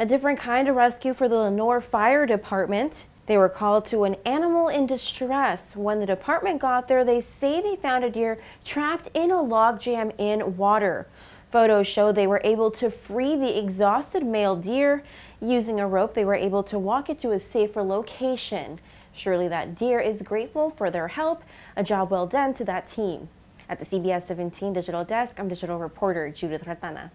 A different kind of rescue for the Lenoir Fire Department. They were called to an animal in distress. When the department got there, they say they found a deer trapped in a log jam in water. Photos show they were able to free the exhausted male deer. Using a rope, they were able to walk it to a safer location. Surely that deer is grateful for their help. A job well done to that team. At the CBS 17 Digital Desk, I'm digital reporter Judith Ratana.